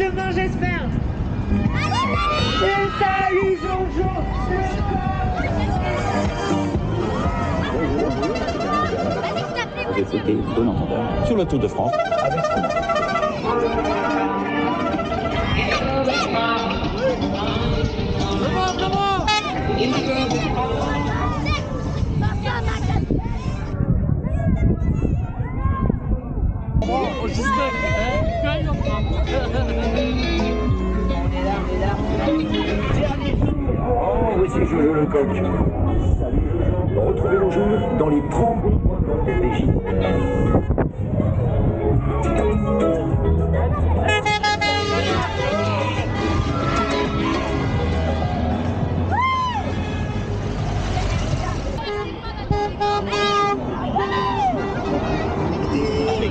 demain, j'espère. Et salut Jojo Sur le Tour de France avec Oh, voici Jojo le coq. Retrouvez le jeu dans les 30 PJ. Les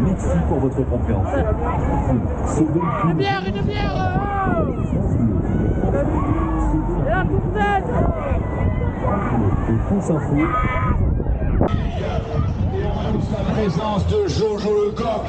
Merci pour votre confiance. Sauvez le Une bière, une bière oh Et la tournette Et tous info. La présence de Jojo le coq.